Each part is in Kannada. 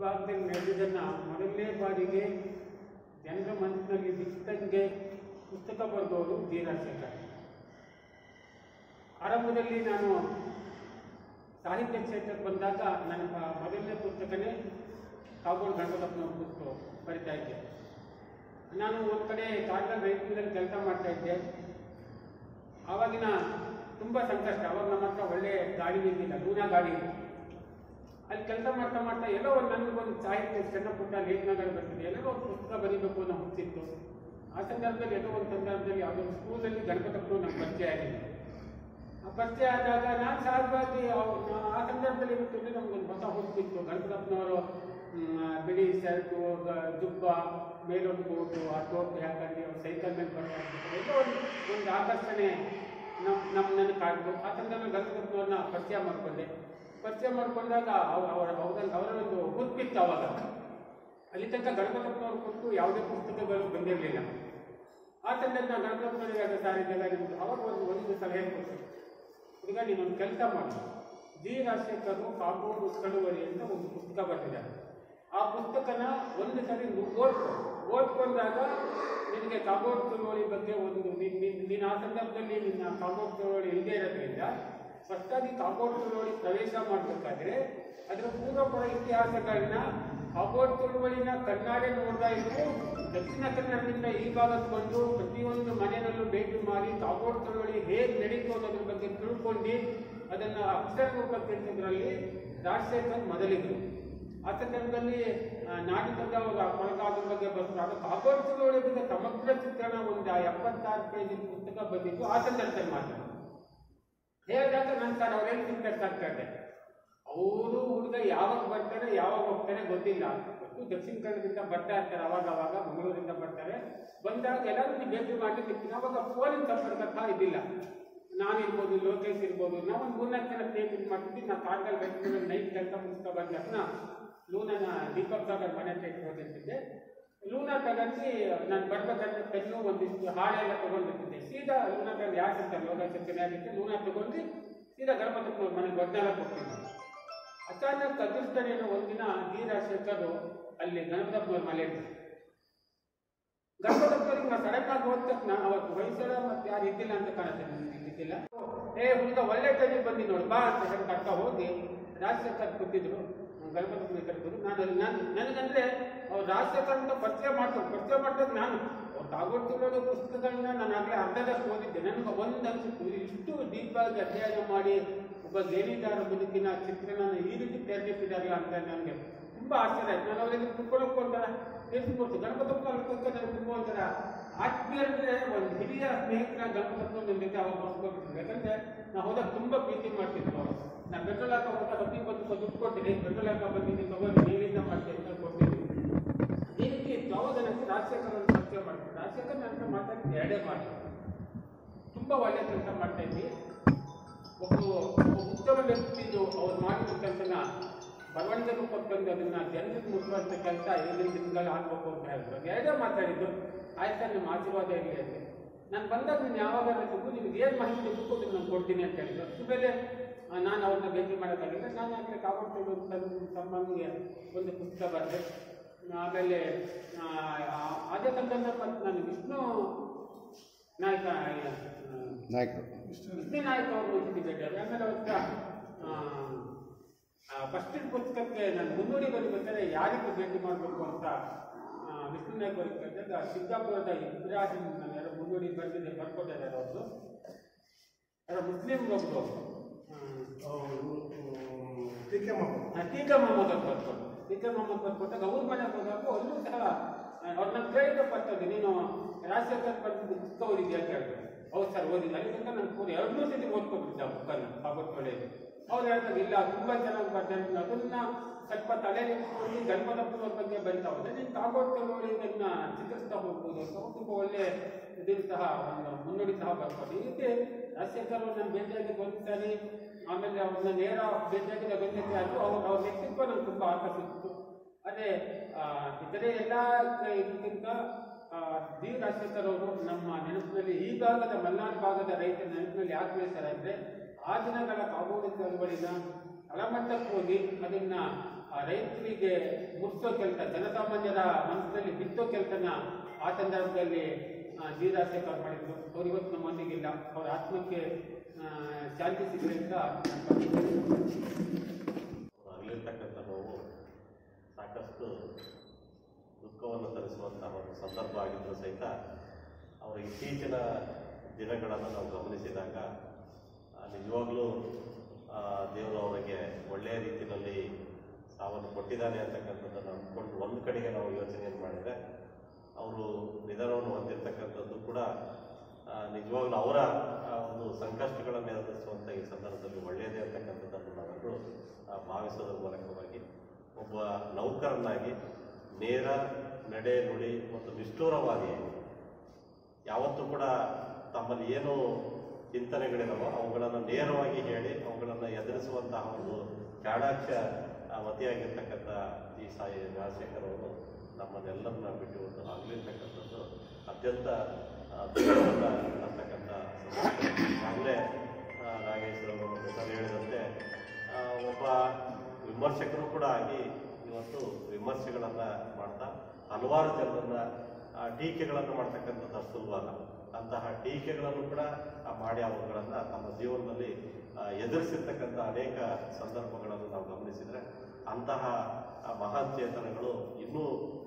ಭಾಗದಲ್ಲಿ ನಡೆದಿದ್ದನ್ನು ಮೊದಲನೇ ಬಾರಿಗೆ ಜನರ ಮನಸ್ಸಿನಲ್ಲಿ ಬಿಚ್ಚಿದಂಗೆ ಪುಸ್ತಕ ಬರೆದವರು ಜಿ ರಾಜಶೇಖರ್ ಆರಂಭದಲ್ಲಿ ನಾನು ಸಾಹಿತ್ಯ ಕ್ಷೇತ್ರಕ್ಕೆ ಬಂದಾಗ ನನ್ನ ಮೊದಲನೇ ಪುಸ್ತಕನೇ ಕಾಗೋಡು ಗಣಪತಪ್ಪನವ್ರ ಪುಸ್ತಕ ಬರಿತಾ ಇದ್ದೆ. ನಾನು ಒಂದು ಕಡೆ ಕಾರ್ಗಲ್ ರೈತರಲ್ಲಿ ಕೆಲಸ ಮಾಡ್ತಾ ಇದ್ದೆ. ಆವಾಗಿನ ತುಂಬ ಸಂಕಷ್ಟ. ಅವಾಗ ನಮ್ಮ ಹತ್ರ ಒಳ್ಳೆ ಗಾಡಿ ಇರಲಿಲ್ಲ ಲೂನಾ ಗಾಡಿ. ಅಲ್ಲಿ ಕೆಲಸ ಮಾಡ್ತಾ ಮಾಡ್ತಾ ಎಲ್ಲೋ ಒಂದು ನನಗೊಂದು ಸಾಹಿತ್ಯ ಸಣ್ಣ ಪುಟ್ಟ ಲೇಖನಗಳು ಬರ್ತಿದೆ ಎಲ್ಲೋ ಒಂದು ಪುಸ್ತಕ ಬರೀಬೇಕು ಅನ್ನೋ ಹುಚ್ಚಿತ್ತು ಆ ಸಂದರ್ಭದಲ್ಲಿ ಎಲ್ಲೋ ಒಂದು ಸಂದರ್ಭದಲ್ಲಿ ಯಾವುದೋ ಒಂದು ಸ್ಕೂಲಲ್ಲಿ ಗಣಪತಪ್ಪನು ನಮ್ಮ ಪರಿಚಯ ಆಗಿದೆ ಆ ಪರಿಚಯ ಆದಾಗ ನಾನು ಸಹಜವಾಗಿ ಆ ಸಂದರ್ಭದಲ್ಲಿ ಗೊತ್ತಿದ್ದು ನಮ್ಗೊಂದು ಹೊಸ ಹುಟ್ಟಿತ್ತು ಗಣಪತಪ್ಪನವರು ಬಿಳಿ ಶರ್ಟು ದುಪ್ಪ ಮೇಲೊಂದು ಕೋಟು ಆ ಟೋಪಿ ಹಾಕೊಂಡು ಅವ್ರು ಸೈಕಲ್ ಮೇಲೆ ಬರ್ತಾ ಎಲ್ಲೋ ಒಂದು ಒಂದು ಆಕರ್ಷಣೆ ನಮ್ಮ ನಮ್ಮ ನನಗೆ ಕಾಡ್ತು ಆ ಸಂದರ್ಭದಲ್ಲಿ ಗಣಪತಪ್ಪನವ್ರನ್ನ ಪರಿಚಯ ಮಾಡಿಕೊಂಡೆ. ಪರಿಚಯ ಮಾಡಿಕೊಂಡಾಗ ಅವರ ಅವರಲ್ಲಿ ಅವರೊಂದು ಹುದ್ಬಿತ್ತು ಅವಾಗ. ಅಲ್ಲಿ ತನಕ ಗಣಪತಪ್ಪನವ್ರು ಕೊಟ್ಟು ಯಾವುದೇ ಪುಸ್ತಕಗಳು ಬಂದಿರಲಿಲ್ಲ. ಆ ಸಂದರ್ಭ ನಾನು ಗಣಪತಪ್ಪನವರಿಗೆ ಸಾರಿ ಸಾರಿದ್ದಾಗ ನಿಮ್ಗೆ ಅವಾಗ ಒಂದು ಒಂದು ಸಲಹೆ ಕೊಟ್ಟರು ಈಗ ನೀನೊಂದು ಕೆಲಸ ಮಾಡು. ಜಿ ರಾಜಶೇಖರ್ ಕಾಗೋಡು ಕಳುವರಿ ಅಂತ ಒಂದು ಪುಸ್ತಕ ಬರೆದಿದ್ದಾರೆ ಆ ಪುಸ್ತಕನ ಒಂದು ಸರಿ ಓದ್ಕೊ. ಓದ್ಕೊಂಡಾಗ ನಿನಗೆ ಕಾಗೋಡು ಚಳುವಳಿ ಬಗ್ಗೆ ಒಂದು ನಿನ್ನ ನಿನ್- ನೀನು ಆ ಸಂದರ್ಭದಲ್ಲಿ ನಿನ್ನ ಕಾಗೋಡು ಚಳುವಳಿ ಇಲ್ಲದೇ ಇರೋದ್ರಿಂದ ಫಸ್ಟಾಗಿ ಕಾಗೋಡು ಚಳುವಳಿ ಪ್ರವೇಶ ಮಾಡಬೇಕಾದ್ರೆ ಅದರ ಪೂರ್ವಪರ ಇತಿಹಾಸಗಳನ್ನ ಕಾಗೋಡು ಚಳುವಳಿನ ಕಣ್ಣಾರೆ ನೋಡ್ತಾ ಇದ್ರು ದಕ್ಷಿಣ ಕನ್ನಡದಿಂದ ಈ ಭಾಗಕ್ಕೆ ಬಂದು ಪ್ರತಿಯೊಂದು ಮನೆಯಲ್ಲೂ ಭೇಟಿ ಮಾಡಿ ಕಾಗೋಡು ಚಳುವಳಿ ಹೇಗೆ ನಡೀತು ಅನ್ನೋದ್ರ ಬಗ್ಗೆ ತಿಳ್ಕೊಂಡು ಅದನ್ನ ಅಕ್ಷರ ರೂಪಕ್ಕೆ ತಿಳಿಸೋದ್ರಲ್ಲಿ ರಾಜಶೇಖರ್ ಮೊದಲಿದ್ರು ಆ ಸಂದರ್ಭದಲ್ಲಿ ನಾಟಕದ ಕೊಳಗಾದ ಬಗ್ಗೆ ಬರ್ತಾರೆ ಕಾಗೋಡು ಚಳುವಳಿ ಬಗ್ಗೆ ಸಮಗ್ರ ಚಿತ್ರಣ ಒಂದು ಎಪ್ಪತ್ತಾರು ಪೇಜ್ ಪುಸ್ತಕ ಬಂದಿತ್ತು. ಆ ಸಂದರ್ಭದಲ್ಲಿ ಮಾತ್ರ. ಹೇಳಿದಾಗ ನನ್ನ ಸರ್ ಅವ್ರೇನು ಅವರು ಹುಡುಗ ಯಾವಾಗ ಬರ್ತಾರೆ ಯಾವಾಗ ಹೋಗ್ತಾರೆ ಗೊತ್ತಿಲ್ಲ. ಮತ್ತು ದಕ್ಷಿಣ ಕನ್ನಡದಿಂದ ಬರ್ತಾ ಇರ್ತಾರೆ, ಅವಾಗ ಅವಾಗ ಮಂಗಳೂರಿಂದ ಬರ್ತಾರೆ. ಬಂದಾಗ ಎಲ್ಲರೂ ಭೇಟಿ ಮಾಡ್ಲಿಕ್ಕೆ ಅವಾಗ ಫೋನಿನ ಸಂಪರ್ಕ ಇದ್ದಿಲ್ಲ. ನಾನಿರ್ಬೋದು, ಲೋಕೇಶ್ ಇರ್ಬೋದು. ನಾವು ಒಂದು ಮೂರ್ನಾಲ್ಕು ಜನ ಸ್ನೇಹಿತರು ಮಾಡ್ತಿದ್ವಿ ನಾವು ಕಾರ್ಗಲ್ ಬೆಂಗಳೂರಲ್ಲಿ ನೈಟ್ ಕೆಲಸ ಮುಗಿಸ್ಕೊ ಬಂದ ತಕ್ಷಣ ಲೂನನ ದೀಪಕ್ ಸಾಗರ್ ಮನೆ ಹತ್ರ ಇಟ್ಕೊಂಡಿರ್ತಿದ್ದೆ. ಲೂನಾ ತಗೊಂಡು ನಾನು ಬರ್ಬೇಕಂತ ಪೆನ್ನು ಒಂದಿಷ್ಟು ಹಾಳೆಲ್ಲ ತಗೊಂಡಿರ್ತಿದ್ದೆ. ಸೀದಾ ಲೂನಾ ತಗೊಂಡು ಅಂತ ಲೋಕೇಶ್ ಚೆನ್ನಾಗಿತ್ತು ಲೂನಾ ತಗೊಂಡು ಸೀದಾ ಗಣಪತಿ ಮನೆಗೆ ಬರ್ನೆಲ್ಲ ಕೊಡ್ತೀನಿ ಅಚಾನಕ್ ಅದೃಷ್ಟನೇನೋ ಒಂದಿನ ಧೀರ ಶೇಖರು ಅಲ್ಲಿ ಗಣಪತಪ್ಪನವ್ರ ಮನೆ ಇದ್ರು ಗಣಪತಪ್ಪನಿಗೆ ಸಡಕ್ ಆಗಿ ಹೋದ ತಕ್ಷಣ ಅವತ್ತು ವಯಸ್ಸರ ಮತ್ತೆ ಯಾರು ಇದ್ದಿಲ್ಲ ಅಂತ ಕಾಣುತ್ತೆ ನನಗೆ ಇದ್ದಿಲ್ಲ ಏ ಹುಡುಗ ಒಳ್ಳೆ ಟೈಮಿಗೆ ಬಂದಿ ನೋಡು, ಬಾ ಅಂತ ಹೇಳಿ ಕರ್ಕ ಹೋಗಿ ರಾಜಶೇಖರ್ ಕೂತಿದ್ರು. ಗಣಪತಪ್ಪನ ಕರೆದರು ನಾನು ಅಲ್ಲಿ ನಾನು ನನಗಂದ್ರೆ ಅಂತ ಪರಿಚಯ ಮಾಡ್ತಾರೆ. ಪರಿಚಯ ಮಾಡಿದಾಗ ನಾನು. ಕಾಗೋಡು ತಿಳೋದು ಪುಸ್ತಕಗಳನ್ನ ನಾನು ಆಗಲೇ ಅರ್ಧದಷ್ಟು ಓದಿದ್ದೆ. ನನಗೆ ಒಂದು ಅನ್ಸಿತ್ತು. ಇಷ್ಟು ಡೀಪಾಗಿ ಅಧ್ಯಯನ ಮಾಡಿ ಒಬ್ಬ ಲೇನಿದಾರ ಬದುಕಿನ ಚಿತ್ರಣ ಈ ರೀತಿ ತೆರೆದಿಟ್ಟಿದಾರಲ್ಲ ಅಂತ ನನಗೆ ತುಂಬ ಆಶ್ಚರ್ಯ ಆಯ್ತು. ನಾನು ಅವರಿಗೆ ಕುತ್ಕೊಳ್ಳೋಕೆ ಒಂಥರ ತಿಳಿಸ್ಕೊಡ್ತೀನಿ ಗಣಪತಪ್ಪ ನನಗೆ ತುಂಬ ಒಂಥರ ಆತ್ಮೀಯರಂದ್ರೆ ಒಂದು ಹಿರಿಯ ಸ್ನೇಹಿತರ ಗಣಪತಿ ನನ್ನ ಜೊತೆ ಅವಾಗ ಬರ್ಸ್ಕೊಬಿಟ್ಟಿದ್ರು ಯಾಕಂದ್ರೆ ನಾವು ಹೋದಾಗ ತುಂಬಾ ಪ್ರೀತಿ ಮಾಡ್ತಿದ್ರು ಅವರು. ನಾನು ಪೆಟ್ರೋಲ್ ಹಾಕೋ ಹೋದಾಗ ಹತ್ತಿಗೆ ಬಂದು ದುಡ್ಡು ಕೊಟ್ಟಿದ್ದೀನಿ ಪೆಟ್ರೋಲ್ ಹಾಕೋ ಬಂದಿದ್ದೀನಿ ತಗೊಂಡು ನೀವಿಂದ ಮಾಡ್ತೀನಿ ಅಂತ ಕೊಟ್ಟಿದ್ದೀನಿ ಈ ರೀತಿ ನನಗೆ ರಾಜಶೇಖರ್ ಅವ್ರನ್ನ ಪರಿಚಯ ಮಾಡ್ತೀನಿ ರಾಜಶೇಖರ್ ನನ್ನ ಮಾತಾಡಿದ್ದು ಎರಡೇ ಮಾತು. ತುಂಬಾ ಒಳ್ಳೆ ಕೆಲಸ ಮಾಡ್ತಾ ಇದ್ವಿ. ಒಬ್ಬ ಉತ್ತಮ ಬರವಣಿಗೆ ರೂಪಕ್ಕೆ ಅದನ್ನ ಜನರಿಗೆ ಮುಟ್ಟುವಂಥ ಕೆಲಸ ಏನೇನು ದಿನಗಳು ಆಗ್ಬೇಕು ಅಂತ ಹೇಳಿದ್ರು ಎರಡೇ ಮಾತಾಡಿದ್ದು ಆಯ್ತಾ ನಿಮ್ಮ ಆಶೀರ್ವಾದ ಇರಲಿ ಅಂತ. ನಾನು ಬಂದಾಗ ನೀನು ಯಾವಾಗ ಬೇಕು ನಿಮ್ಗೆ ಏನು ಮಾಹಿತಿ ಬೇಕು ಅದನ್ನು ನಾನು ಕೊಡ್ತೀನಿ ಅಂತ ಹೇಳಿದ್ರು. ಅಷ್ಟು ಮೇಲೆ ನಾನು ಅವ್ರನ್ನ ಭೇಟಿ ಮಾಡೋಕ್ಕಾಗಿಲ್ಲ. ನಾನು ಆಗಲೇ ಕಾಪಾಡ್ಕೊಂಡು ಸಂಬಂಧಿಗೆ ಒಂದು ಪುಸ್ತಕ ಬರೆದೆ ಆಮೇಲೆ ಅದೇ ಸಂದರ್ಭ ಮತ್ತು ನಾನು ವಿಷ್ಣು ನಾಯಕ ವಿಷ್ಣು ನಾಯಕರು. ವಿಷ್ಣು ನಾಯಕ್ ಅವರು ಸಿಕ್ಕಿದ್ದಾರೆ ಆಮೇಲೆ ಅವತ್ತ ಫಸ್ಟ್ ಪುಸ್ತಕಕ್ಕೆ ನಾನು ಮುನ್ನುಡಿ ಬರೀಬೇಕಾದ್ರೆ ಯಾರಿಗೂ ಭೇಟಿ ಮಾಡಬೇಕು ಅಂತ ಆ, ವಿಷ್ಣು ನಾಯಕ್ ಅವ್ರಿಗೆ ಕೇಳಿದಾಗ ಸಿದ್ದಾಪುರದ ಇಬ್ರಾಹಿಂ ನಾನು ಯಾರೋ ಮುನ್ನುಡಿ ಬರ್ತಿದ್ದೆ ಬರ್ಕೊಟ್ಟಿದ್ದಾರೆ ಅವರು. ಯಾರೋ ಮುಸ್ಲಿಂ ಒಬ್ಬರು ಟೀಕೆ ಮೊಹಮ್ಮದ್. ಅವ್ರು ಬರ್ಕೊಂಡು ಟೀಕೆ ಮೊಹಮ್ಮದ್ ಬರ್ಕೊಟ್ಟಾಗ ಅವ್ರ ಮನೆಗೆ ಹೋದಾಗ ಅಲ್ಲೂ ಸಹ ಅವ್ರನ್ನ ಕೇಳಿದ ಬರ್ತದೆ ನೀನು ರಾಜಶೇಖರ್ ಬರ್ತಿದ್ದು ಪುಸ್ತಕ ಓದಿದ್ಯಾ ಅಂತ ಹೇಳಿದ್ರು ಹೌದು ಸರ್ ಓದಿಲ್ಲ ಅದಕ್ಕೆ ನಾನು ಎರಡು ಮೂರು ಸತಿ ಓದ್ಕೊಬಿಟ್ಟಿದ್ದೆ ಆ ಬುಕ್ಕನ್ನು ಒಳ್ಳೆಯದು ಅವ್ರು ಹೇಳ್ತಾರೆ ಇಲ್ಲ ತುಂಬಾ ಚೆನ್ನಾಗಿ ಬರ್ತಾರೆ ನೀನು ಅದನ್ನ ಸ್ವಲ್ಪ ತಲೆ ನಿಂತ್ಕೊಂಡು ಗಣಪತಪ್ಪನವ್ರ ಬಗ್ಗೆ ಬರಿತಾ ಹೋದ್ರೆ ನೀನು ನೋಡಿ ಇದನ್ನ ಚಿತ್ರಿಸ್ತಾ ಹೋಗ್ಬೋದು. ಅಂತ ತುಂಬ ಒಳ್ಳೆ ಇದನ್ನು ಸಹ ಒಂದು ಮುನ್ನುಡಿ ಸಹ ಬರ್ಬೋದು ರೀತಿ ರಾಜಶೇಖರ್ ಭೇಟಿಯಾಗಿ ಬೇಜಾಗಿ ಸಾರಿ ಆಮೇಲೆ ಅವ್ರನ್ನ ನೇರ ಭೇಟಿಯಾಗಿದ್ದ ಬಂದಿದ್ದೆ ಅದು ಅವ್ರ ಅವ್ರ ವ್ಯಕ್ತಿತ್ವ ನಂಗೆ ತುಂಬ ಆಕರ್ಷಿಸಿತು ಅದೇ ಇತರೆ ಎಲ್ಲ ಇದಕ್ಕಿಂತ ಡಿ ರಾಜಶೇಖರ್ ಅವರು ನಮ್ಮ ನೆನಪಿನಲ್ಲಿ ಈ ಭಾಗದ ಮಲ್ನಾಡು ಭಾಗದ ರೈತರ ನೆನಪಿನಲ್ಲಿ ಯಾಕೆ ಬೆಳೆಸ್ತಾರೆ ಅಂದ್ರೆ ಆ ದಿನಗಳ ಕಾಗೋಡು ಚಳವಳಿನ ತಳಮಟ್ಟಕ್ಕೆ ಹೋಗಿ ಅದನ್ನ ಆ ರೈತರಿಗೆ ಮುಟ್ಟಿಸೋ ಕೆಲಸ ಜನಸಾಮಾನ್ಯರ ಮನಸ್ಸಿನಲ್ಲಿ ಬಿತ್ತೋ ಕೆಲಸನ ಆ ಸಂದರ್ಭದಲ್ಲಿ ಆ, ಜಿ ರಾಜಶೇಖರ್ ಮಾಡಿದ್ರು. ಅವ್ರು ಇವತ್ತು ನಮ್ಮೊಂದಿಗಿಲ್ಲ ಅವ್ರ ಆತ್ಮಕ್ಕೆ ಶಾಂತಿ ಸಿಗಲಿ ಅಂತ ನೋವು ಸಾಕಷ್ಟು ದುಃಖವನ್ನು ತರಿಸುವಂತಹ ಒಂದು ಸಂದರ್ಭ ಆಗಿದ್ದರೂ ಸಹಿತ ಅವರ ಇತ್ತೀಚಿನ ದಿನಗಳನ್ನು ನಾವು ಗಮನಿಸಿದಾಗ ನಿಜವಾಗ್ಲೂ ದೇವರು ಅವರಿಗೆ ಒಳ್ಳೆಯ ರೀತಿಯಲ್ಲಿ ಸಾವನ್ನು ಕೊಟ್ಟಿದ್ದಾನೆ ಅಂತಕ್ಕಂಥದ್ದನ್ನು ಅಂದ್ಕೊಂಡು ಒಂದು ಕಡೆಗೆ ನಾವು ಯೋಚನೆಯನ್ನು ಮಾಡಿದರೆ, ಅವರು ನಿಧನವನ್ನು ಹೊಂದಿರತಕ್ಕಂಥದ್ದು ಕೂಡ ನಿಜವಾಗ್ಲೂ ಅವರ ಒಂದು ಸಂಕಷ್ಟಗಳನ್ನು ಎದುರಿಸುವಂಥ ಈ ಸಂದರ್ಭದಲ್ಲಿ ಒಳ್ಳೆಯದೇ ಅಂತಕ್ಕಂಥದ್ದನ್ನು ನಾವೆಲ್ಲರೂ ಭಾವಿಸೋದ್ರ ಮೂಲಕವಾಗಿ ಒಬ್ಬ ನೌಕರನಾಗಿ ನೇರ ನಡೆ ನುಡಿ ಮತ್ತು ನಿಷ್ಠೂರವಾಗಿ ಯಾವತ್ತೂ ಕೂಡ ತಮ್ಮಲ್ಲಿ ಏನು ಚಿಂತನೆಗಳಿದಾವೋ, ಅವುಗಳನ್ನು ನೇರವಾಗಿ ಹೇಳಿ ಅವುಗಳನ್ನು ಎದುರಿಸುವಂತಹ ಒಂದು ಚಾಣಾಕ್ಷ ಮತಿಯಾಗಿರ್ತಕ್ಕಂಥ ಈ ಸಾಯಿ ರಾಜಶೇಖರ್ ಅವರು ಬಿಟ್ಟು ಒಂದು ಆಗಲಿರ್ತಕ್ಕಂಥದ್ದು ಅತ್ಯಂತ ಅಂತಕ್ಕಂಥ ಆಗಲೇ ನಾಗೇಶ್ವರವರು ಹೆಸರು ಹೇಳಿದಂತೆ ಒಬ್ಬ ವಿಮರ್ಶಕರು ಕೂಡ ಆಗಿ ಇವತ್ತು ವಿಮರ್ಶೆಗಳನ್ನು ಮಾಡ್ತಾ, ಹಲವಾರು ಜನರನ್ನು ಟೀಕೆಗಳನ್ನು ಮಾಡ್ತಕ್ಕಂಥದ್ದು ಅಷ್ಟು ಸುಲಭ ಅಲ್ಲ. ಅಂತಹ ಟೀಕೆಗಳನ್ನು ಕೂಡ ಮಾಡಿ ಅವರುಗಳನ್ನು ತಮ್ಮ ಜೀವನದಲ್ಲಿ ಎದುರಿಸಿರ್ತಕ್ಕಂಥ ಅನೇಕ ಸಂದರ್ಭಗಳನ್ನು ನಾವು ಗಮನಿಸಿದರೆ ಅಂತಹ ಮಹಾನ್ ಚೇತನಗಳು ಇನ್ನೂ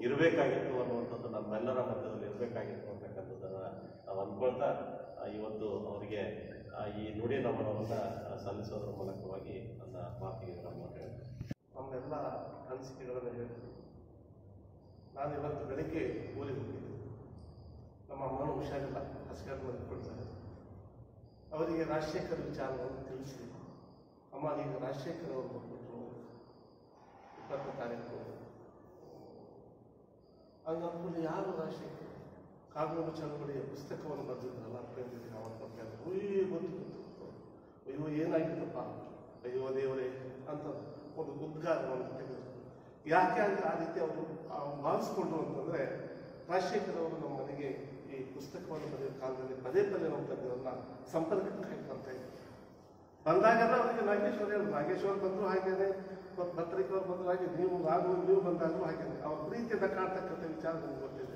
ಇರಬೇಕಾಗಿತ್ತು ಅನ್ನುವಂಥದ್ದು ನಮ್ಮೆಲ್ಲರ ಮಧ್ಯದಲ್ಲಿ ಇರಬೇಕಾಗಿತ್ತು ಅಂತಕ್ಕಂಥದ್ದನ್ನು ನಾವು ಅಂದ್ಕೊಳ್ತಾ ಇವತ್ತು ಅವರಿಗೆ ಈ ನುಡಿ ನಮನವನ್ನು ಸಲ್ಲಿಸೋದ್ರ ಮೂಲಕವಾಗಿ ನನ್ನ ಮಾತಿಗೆ ಹೇಳ್ತೀನಿ. ನಮ್ಮೆಲ್ಲ ಅನಿಸಿಕೆಗಳನ್ನು ಹೇಳ್ತೀನಿ. ನಾನು ಇವತ್ತು ಬೆಳಿಗ್ಗೆ ಊರಿಗೆ ಹೋಗಿದ್ದೆ. ನಮ್ಮ ಅಮ್ಮನೂ ಹುಷಾರಿಲ್ಲ ಹಸಿಗಾರು ಮಲ್ಕೊಳ್ತಾರೆ. ಅವರಿಗೆ ರಾಜಶೇಖರ್ ವಿಚಾರವನ್ನು ತಿಳಿಸಿ. ಅಮ್ಮ ಈಗ ರಾಜಶೇಖರ್ ಅವರು ಬಂದ್ಬಿಟ್ರು ಇಪ್ಪತ್ತು ತಾರೀಕು. ಹಂಗಂದ್ಕೊಂಡು ಯಾರು ರಾಜಶೇಖರ್? ಕಾನೂನು ಚಳವಳಿಯ ಪುಸ್ತಕವನ್ನು ಬರೆದಿದ್ರಲ್ಲ ಪ್ರೇಮಿಗೆ ಅವರ ಬಗ್ಗೆ ಅಯ್ಯೋ ಗೊತ್ತು ಗೊತ್ತು. ಅಯ್ಯೋ ಏನಾಗಿದ್ದಪ್ಪ ಅಯ್ಯೋ, ದೇವರೇ ಅಂತ ಒಂದು ಉದ್ಗಾರವನ್ನು ತೆಗೆದು ಯಾಕೆ ಅಂತ ಆ ರೀತಿ ಅವರು ಭಾವಿಸ್ಕೊಂಡ್ರು ಅಂತಂದ್ರೆ ರಾಜಶೇಖರ್ ಅವರು ನಮ್ಮ ಮನೆಗೆ ಈ ಪುಸ್ತಕವನ್ನು ಬರೆಯುವ ಕಾಲದಲ್ಲಿ ಪದೇ ಪದೇ ನಮ್ಮ ತಂದೆಯವ್ರನ್ನ ಸಂಪರ್ಕಕ್ಕೆ ಇದ್ರು ಬಂದಾಗೆಲ್ಲ ಅವರಿಗೆ ನಾಗೇಶ್ವರ ಹೇಳಿದ್ರು ನಾಗೇಶ್ವರ ಬಂದರೂ ಹಾಗೇನೆ ಮತ್ತು ಪತ್ರಿಕೆಯವರು ಬಂದರೂ ಹಾಗೆ, ನೀವು ನಾನು ನೀವು ಬಂದಾಗಲೂ ಹಾಗೇನೆ. ಅವ್ರ ಪ್ರೀತಿಯಿಂದ ಕಾಣ್ತಕ್ಕಂಥ ವಿಚಾರ ನಮ್ಗೆ ಗೊತ್ತಿದೆ.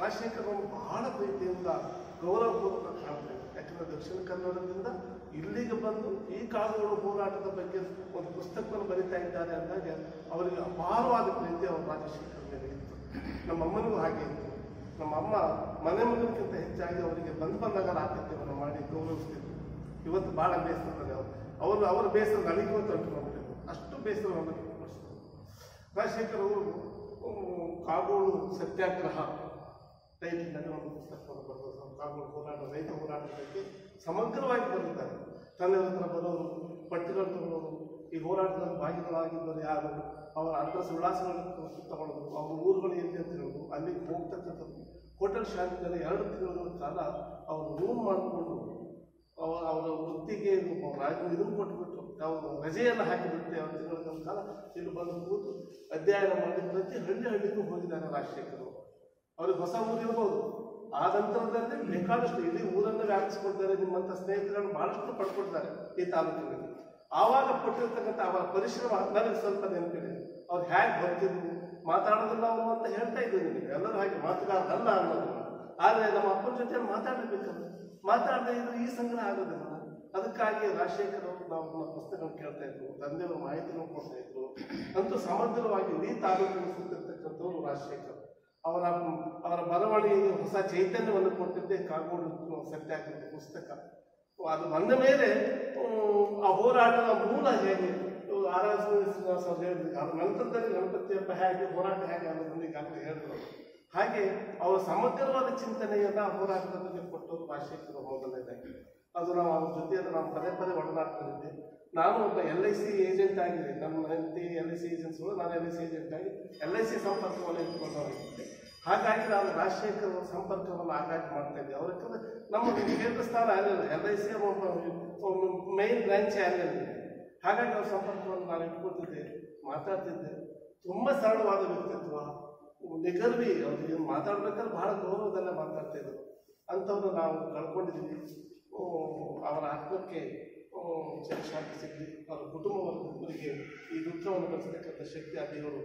ರಾಜಶೇಖರ್ ಅವರು ಬಹಳ ಪ್ರೀತಿಯಿಂದ ಗೌರವಪೂರ್ವಕ ಕಾಣ್ತಾರೆ ಯಾಕಂದರೆ ದಕ್ಷಿಣ ಕನ್ನಡದಿಂದ ಇಲ್ಲಿಗೆ ಬಂದು ಈ ಕಾಲುಗಳು ಹೋರಾಟದ ಬಗ್ಗೆ ಒಂದು ಪುಸ್ತಕವನ್ನು ಬರಿತಾ ಇದ್ದಾರೆ ಅಂದಾಗ ಅವರಿಗೆ ಅಪಾರವಾದ ಪ್ರೀತಿ ಅವರು ರಾಜಶೇಖರ್ ಮೇಲೆ ಇತ್ತು. ನಮ್ಮ ಅಮ್ಮನಿಗೂ ಹಾಗೆ ಇತ್ತು. ನಮ್ಮ ಅಮ್ಮ ಮನೆ ಮಗನಿಗಿಂತ ಹೆಚ್ಚಾಗಿ ಅವರಿಗೆ ಬಂದು ಬಂದಾಗ ಆತಿಥ್ಯವನ್ನು ಮಾಡಿ ಗೌರವಿಸ್ತಿದ್ರು. ಇವತ್ತು ಬಹಳ ಬೇಸರದಲ್ಲಿ ಅವರು. ಅವರು, ಅವರ ಬೇಸರ ನನಗೂ ತಂಟು ಮಾಡ್ತಿದ್ರು ಅಷ್ಟು ಬೇಸರ ವ್ಯಕ್ತಪಡಿಸಿದ್ರು ರಾಜಶೇಖರ್ ಅವರು ಕಾಗೋಡು ಸತ್ಯಾಗ್ರಹ ರೈತನಲ್ಲಿ ಒಂದು ಪುಸ್ತಕವನ್ನು ಬರೆದು ಕಾಗೋಡು ಹೋರಾಟ, ರೈತ ಹೋರಾಟದ ಬಗ್ಗೆ ಸಮಗ್ರವಾಗಿ ಬರೆದಿದ್ದಾರೆ ತನ್ನ ಹತ್ರ ಬರೋರು ಪಟ್ಟಿಗಳು ತಗೊಳ್ಳೋರು ಈ ಹೋರಾಟದಲ್ಲಿ ಭಾಗಿಗಳಾಗಿದ್ದರು ಯಾರು? ಅವರ ಅಡ್ರೆಸ್ ವಿಳಾಸಗಳನ್ನು ತಗೊಳ್ಳೋದು, ಅವ್ರ ಊರುಗಳು ಎಲ್ಲಿ ಅಂತ ಹೇಳೋದು ಅಲ್ಲಿಗೆ ಹೋಗ್ತಕ್ಕಂಥದ್ದು. ಹೋಟೆಲ್ ಶಾಲೆಗಳಲ್ಲಿ ಎರಡು ತಿಂಗಳು ಕಾಲ ಅವರು ರೂಮ್ ಮಾಡಿಕೊಂಡು ಅವರ ಅವರ ವೃತ್ತಿಗೆ ರಾಜ್ಯ ಇದನ್ನು ಕೊಟ್ಟುಬಿಟ್ಟು ಅವರು ರಜೆಯನ್ನು ಹಾಕಿಬಿಟ್ಟು ಎರಡು ತಿಂಗಳ ಕಾಲ ಇಲ್ಲಿ ಬಂದು ಕೂತು ಅಧ್ಯಯನ ಮಾಡಿ ಪ್ರತಿ ಹಳ್ಳಿ ಹಳ್ಳಿಗೂ ಹೋಗಿದ್ದಾರೆ ರಾಷ್ಟ್ರೀಯರು ಅವರು. ಅವ್ರಿಗೆ ಹೊಸ ಊರಿರ್ಬೋದು ಆ ನಂತರದಲ್ಲಿ ಬೇಕಾದಷ್ಟು ಇಡೀ ಊರನ್ನು ವ್ಯಾಪಿಸಿಕೊಳ್ತಾರೆ ನಿಮ್ಮಂಥ ಸ್ನೇಹಿತರನ್ನು ಬಹಳಷ್ಟು ಪಡ್ಕೊಳ್ತಾರೆ ಈ ತಾಲೂಕಿನಲ್ಲಿ. ಆವಾಗ ಕೊಟ್ಟಿರ್ತಕ್ಕಂಥ ಅವರ ಪರಿಶ್ರಮ ನನಗೆ ಸ್ವಲ್ಪ ನೆನಪಿದೆ. ಅವ್ರು ಹೇಗೆ ಬರ್ತಿದ್ರು? ಮಾತಾಡೋದಿಲ್ಲ ಅವರು ಅಂತ ಹೇಳ್ತಾ ಇದ್ದೀನಿ ನಿಮಗೆ. ಎಲ್ಲರೂ ಹಾಗೆ ಮಾತುಗಾರರಲ್ಲ ಅನ್ನೋದು. ಆದರೆ ನಮ್ಮ ಅಪ್ಪನ ಜೊತೆ ಮಾತಾಡಬೇಕಲ್ಲ ಮಾತಾಡದೇ ಇದ್ರೆ ಈ ಸಂಗ್ರಹ ಆಗೋದಿಲ್ಲ. ಅದಕ್ಕಾಗಿ ರಾಜಶೇಖರ್ ಅವರು ನಾವು ಪುಸ್ತಕಗಳು ಕೇಳ್ತಾ ಇದ್ರು ತಂದೆಯವರು ಮಾಹಿತಿಯನ್ನು ಕೊಡ್ತಾ ಇದ್ರು ಅಂತೂ ಸಮಗ್ರವಾಗಿ ಈ ತಾಲೂಕಿನ ಸುತ್ತಿರ್ತಕ್ಕಂಥವ್ರು ರಾಜಶೇಖರ್. ಅವರ ಅವರ ಬರವಣಿಗೆಗೆ ಹೊಸ ಚೈತನ್ಯವನ್ನು ಕೊಟ್ಟಿದ್ದೆ. ಕಾಗೋಡು ಸತ್ಯಾಗ್ರಹ ಪುಸ್ತಕ. ಅದು ಬಂದ ಮೇಲೆ ಆ ಹೋರಾಟದ ಮೂಲ ಹೇಗೆ? ಆರಾಧನೆ ಶ್ರೀನಿವಾಸ ಅವ್ರು ಹೇಳಿದ್ರು ಅದ್ರ ನಂತರದಲ್ಲಿ ಹೇಗೆ, ಹೋರಾಟ ಹೇಗೆ ಅನ್ನೋದನ್ನು ಈಗಾಗಲೇ ಹೇಳಿದ್ರು. ಹಾಗೆ ಅವರ ಸಮಗ್ರವಾದ ಚಿಂತನೆಯನ್ನ ಹೋರಾಟದ ಕೊಟ್ಟು ಕೊಟ್ಟವರು ರಾಜಶೇಖರ ಮೊದಲನೇದಾಗಿ ಅದು ನಾವು ಅವ್ರ ಜೊತೆಯಲ್ಲಿ ನಾವು ಪದೇ ಪದೇ ಒಡನಾಡ್ತಿದ್ದೆ ನಾನು ಒಬ್ಬ ಎಲ್ ಐ ಸಿ ಏಜೆಂಟ್ ಆಗಿದೆ ನಮ್ಮ ಎಲ್ ಐ ಸಿ ಏಜೆಂಟ್ಸ್ಗಳು ನಾನು ಎಲ್ ಐ ಸಿ ಏಜೆಂಟ್ ಆಗಿ ಎಲ್ ಐ ಸಿ ಸಂಪರ್ಕವನ್ನು ಇಟ್ಕೊಂಡವರಿದ್ದೆ ಹಾಗಾಗಿ ನಾನು ರಾಜಶೇಖರ್ ಸಂಪರ್ಕವನ್ನು ಆಗಾಗ ಮಾಡ್ತಾ ಇದ್ದೆ. ಅವ್ರ ನಮ್ಮ ಕೇಂದ್ರ ಸ್ಥಾನ ಅಲ್ಲಿಲ್ಲ L I C main branch ಅಲ್ಲಿಲ್ಲ ಹಾಗಾಗಿ ಅವ್ರ ಸಂಪರ್ಕವನ್ನು ನಾನು ಇಟ್ಕೊಳ್ತಿದ್ದೆ, ಮಾತಾಡ್ತಿದ್ದೆ. ತುಂಬ ಸರಳವಾದ ವ್ಯಕ್ತಿತ್ವ. ನಿಗರ್ವಿ ಅವ್ರಿಗೆ ಮಾತಾಡ್ಬೇಕಾದ್ರೆ ಬಹಳ ಗೌರವದಲ್ಲೇ ಮಾತಾಡ್ತಿದ್ರು ಅಂಥವ್ರನ್ನ ಅಂಥವ್ರು ನಾವು ಕಳ್ಕೊಂಡಿದ್ದೀವಿ ಅವರ ಆತ್ಮಕ್ಕೆ ಶಾಂತಿ ಸಿಗಲಿ. ಅವರ ಕುಟುಂಬ ವರ್ಗದವರಿಗೆ ಈ ದುಃಖವನ್ನು ಬೆಳೆಸತಕ್ಕಂಥ ಶಕ್ತಿ ಆ ದೇವರು